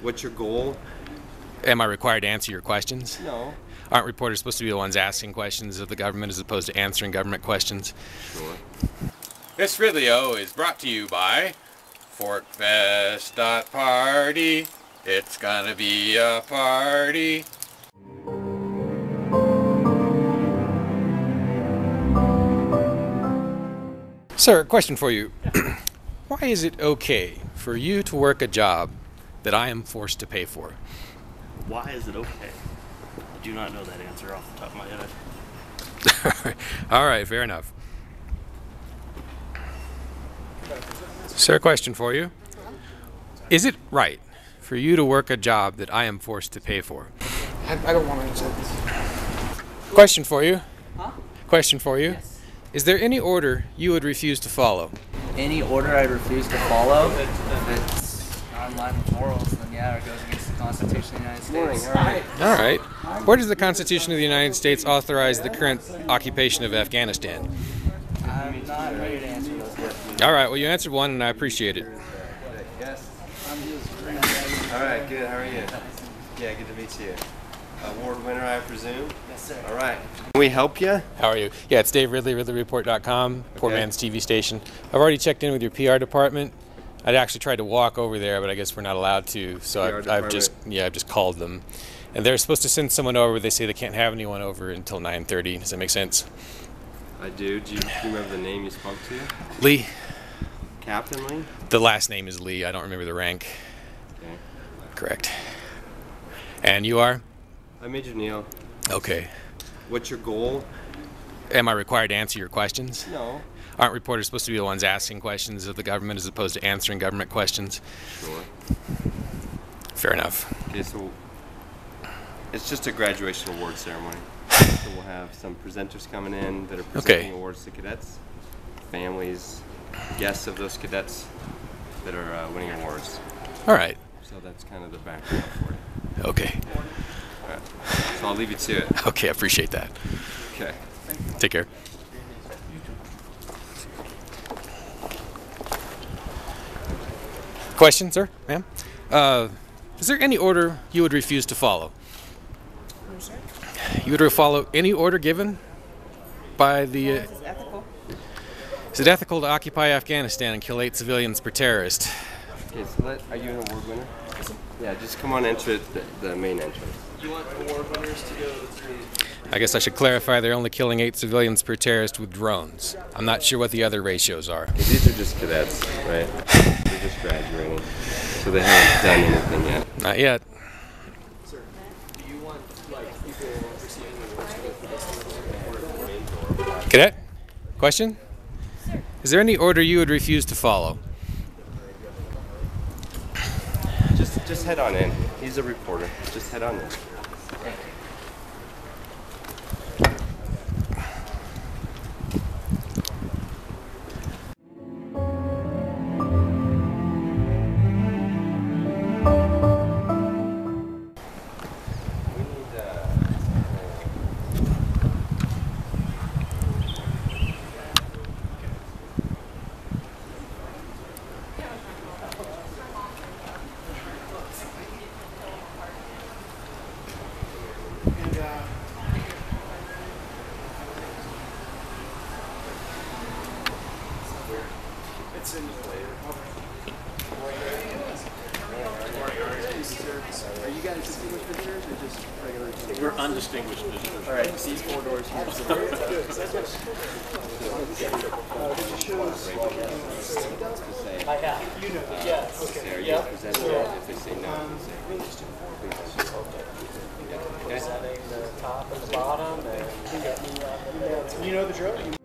What's your goal? Am I required to answer your questions? No. Aren't reporters supposed to be the ones asking questions of the government as opposed to answering government questions? Sure. This video is brought to you by ForkFest.party. It's gonna be a party. Sir, question for you. Why is it okay for you to work a job that I am forced to pay for? Why is it okay? I do not know that answer off the top of my head. All right, fair enough. Sir, question for you. Is it right for you to work a job that I am forced to pay for? I, I don't want to answer this. Question for you. Huh? Question for you. Yes. Is there any order you would refuse to follow? Any order I'd refuse to follow, it's not in line with morals, then yeah, it goes against the Constitution of the United States. All right. All right. Where does the Constitution of the United States authorize the current occupation of Afghanistan? I'm not ready to answer those questions. All right, well, you answered one and I appreciate it. Yes. All right. Good. How are you? Yeah. Good to meet you. Award winner, I presume. Yes, sir. All right. Can we help you? How are you? Yeah, it's Dave Ridley, RidleyReport.com, Poor Okay. Man's TV station. I've already checked in with your PR department. I'd actually tried to walk over there, but I guess we're not allowed to. So I've, I've just yeah, I've just called them, and they're supposed to send someone over. They say they can't have anyone over until 9:30. Does that make sense? I do. Do you, do you remember the name you spoke to? Lee. Captain Lee. The last name is Lee. I don't remember the rank. Okay. Correct. And you are? I'm Major Neil. Okay. What's your goal? Am I required to answer your questions? No. Aren't reporters supposed to be the ones asking questions of the government as opposed to answering government questions? Sure. Fair enough. Okay. So it's just a graduation award ceremony. so we'll have some presenters coming in that are presenting Okay. awards to cadets, families, guests of those cadets that are uh, winning awards. All right. So that's kind of the background for you. Okay. All right. So I'll leave you to it. Okay, I appreciate that. Okay. Take care. Question, sir, ma'am? Uh, is there any order you would refuse to follow? You would follow any order given by the. Uh, It's ethical. is it ethical to occupy Afghanistan and kill eight civilians per terrorist? Okay. So let, are you an award winner? Yeah. Just come on enter the, the main entrance. You want award winners to go to I guess I should clarify they're only killing eight civilians per terrorist with drones. I'm not sure what the other ratios are. Okay, these are just cadets, right? They're just graduating, so they haven't done anything yet. Not yet. Cadet? Question? Is there any order you would refuse to follow? Just just head on in. He's a reporter. Just head on in. Are you guys distinguished visitors or just regular? We're undistinguished visitors. All right, these four doors here. I have. You know, uh, yeah, okay. say, are you a presenter? If they say no, um, you say, Okay. Setting the top and the bottom, and You know the drill? You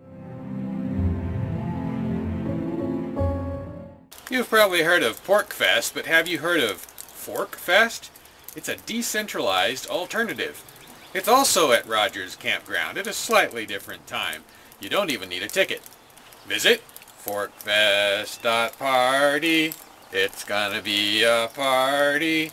You've probably heard of PorcFest, but have you heard of Fork Fest? It's a decentralized alternative. It's also at Rogers Campground at a slightly different time. You don't even need a ticket. Visit forkfest.party. It's gonna be a party.